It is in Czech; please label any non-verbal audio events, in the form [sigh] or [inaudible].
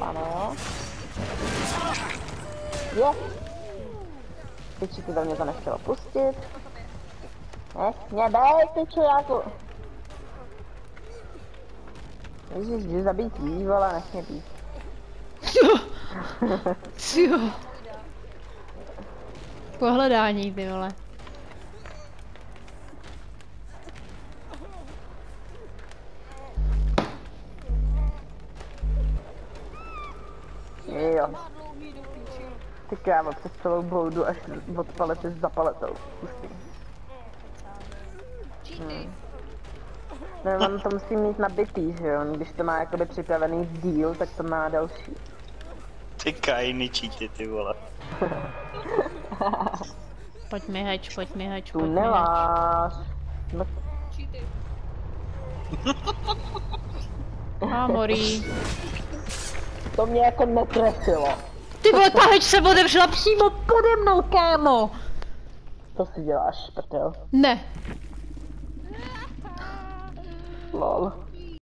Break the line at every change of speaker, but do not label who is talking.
Ano. Je. Piči, ty do mě to nechtělo pustit. Nech mě bej, ty čuráku. Ježiš, jdi zabít jí, vole, nech mě být.
Jo. Pohledání, ty vole.
Jo. Ty kámo, přes celou boudu až od palety za paletou. Pustý. Hmm. No, on to musí mít nabitý, že jo? Když to má jakoby připravený díl, tak to má další.
Ty kajny číty, ty vole. [laughs]
Pojď mi hač, pojď mi hač, pojď mi hač.
No,
A morí. [laughs]
to mě jako netrefilo.
Ty vole, ta hač se otevřela přímo pode mnou, kámo.
To si děláš, prdel.
Ne.
Lol.